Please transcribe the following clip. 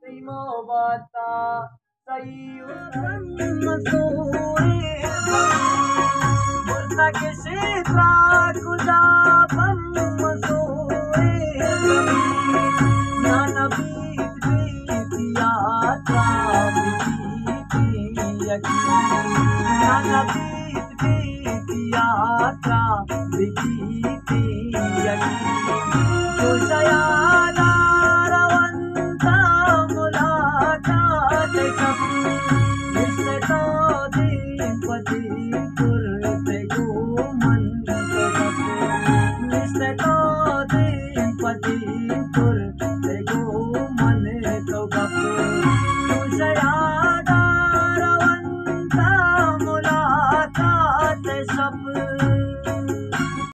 sai mobata sai usan masoe Murta ke shitra kuda bam masoe Nana beat beat यात्रा विधीति तुषयालारवन्ता मुलाकाशम् निष्णतो दीपति कुर्ते गोमन् निष्णतो दीपति कुर्ते blue